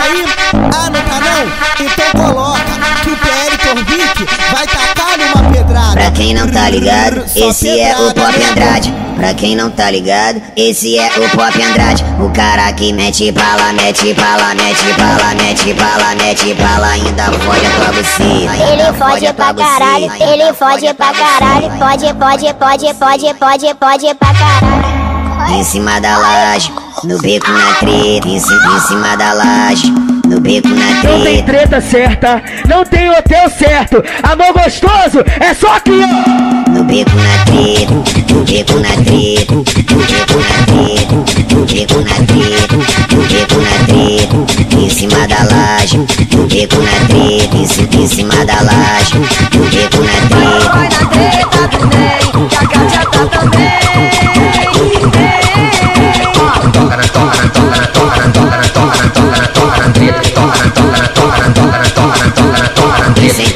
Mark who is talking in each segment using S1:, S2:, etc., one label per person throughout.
S1: aí? Ah, não tá não? Então coloca que o PL Torvik vai tacar numa pedrada.
S2: Pra quem não tá ligado, esse é o Pop Andrade. Pra quem não tá ligado, esse é o Pop Andrade. O cara que mete bala, mete bala, mete bala, mete bala, mete bala, ainda fode pra você.
S3: Ele fode pra caralho, ele fode pra caralho. Pode, pode, pode, pode, pode, pode pra caralho.
S2: Em cima da laje, no beco na treta, em, em cima da laje, no beco na
S4: Não tem
S2: treta.
S4: treta certa, não tem hotel certo. Amor gostoso é só aqui, ó.
S2: No beco na treta, no beco na treta, no beco na treta, no beco na treta, no beco na treta, em cima da laje, no beco na treta, em, ci- em cima da laje, no beco na treta.
S5: Vai na treta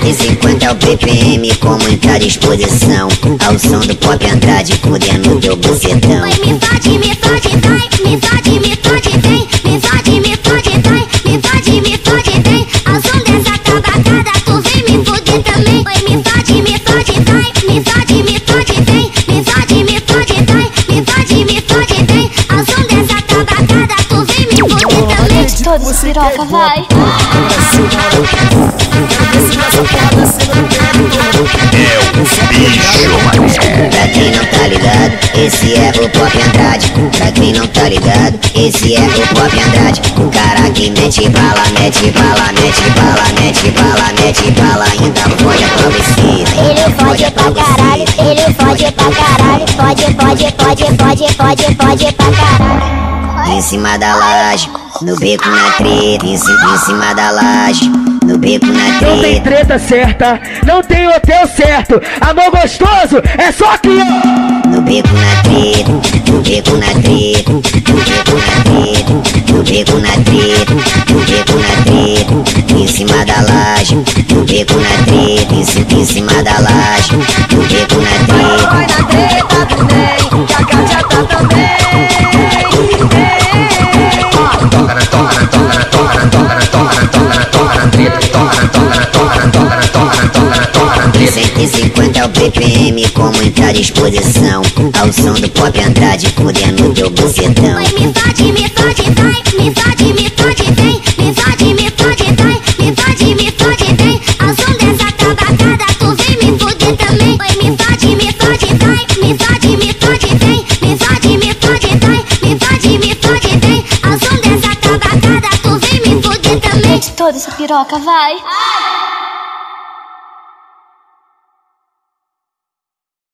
S2: 150 é o BPM com muita disposição Ao som do pop Andrade fudendo teu bucetão
S3: Oi, me fode, me fode, vai, me fode, me fode, vem, me fode, me fode, vai, me fode, me fode, vem. Ao som dessa cavacada, tu vem me fuder também. Oi, me fode, me fode, vai, me fode, me fode, vem, me fode, me fode, vai, me fode, me fode, vem. Ao som dessa cavacada, tu vem me fuder também.
S6: Todos piroca, vai.
S2: Ligado, esse é o pop Andrade Pra quem não tá ligado, esse é o pop Andrade O cara que mete bala, mete bala, mete bala, mete bala, mete bala Ainda fode pra você
S3: Ele fode pra caralho, ele fode pra caralho. Pode, pode, pode, pode, pode, pode pra caralho.
S2: Em cima da laje, no beco na treta Em, ci- em cima da laje, no beco na
S4: Não tem
S2: treta
S4: certa, não tem hotel certo. Amor gostoso é só aqui,
S2: beco na treta, no beco na treta, no beco na treta, no beco na treta, em cima da laje, no beco na treta, em, ci- em cima da laje, no beco 150 é o BPM com muita disposição, ao som do pop Andrade fudendo teu bucetão.
S3: Oi, me fode, me fode, vai, me fode, me fode, vem, me fode, me fode, vai, me fode, me fode, vem. Ao som dessa cavacada, tu vem me fuder também. Oi, me fode, me fode, vai, me fode, me fode, vem, me fode, me fode, vai, me fode, me fode, vem. Ao som dessa cavacada, tu vem me fuder também.
S6: Todos piroca, vai.